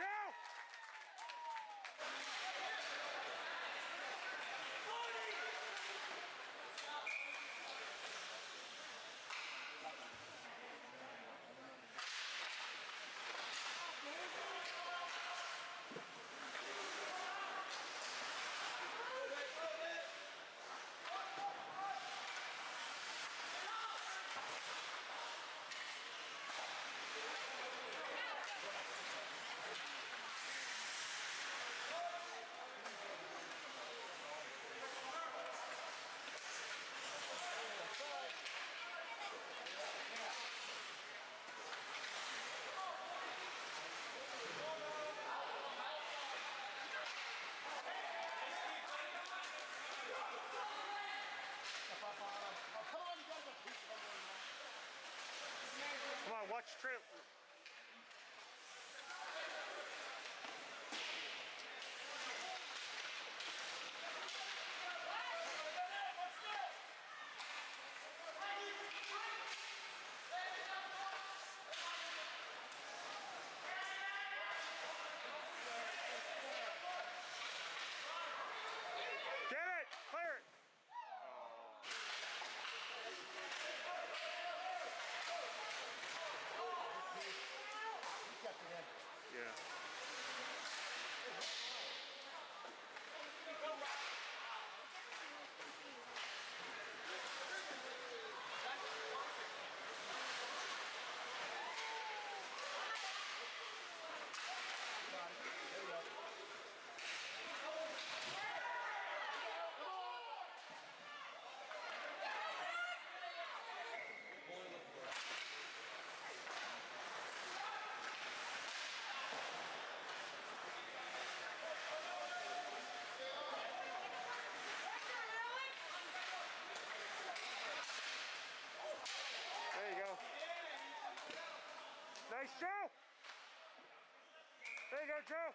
you go, Joe. There you go, Joe.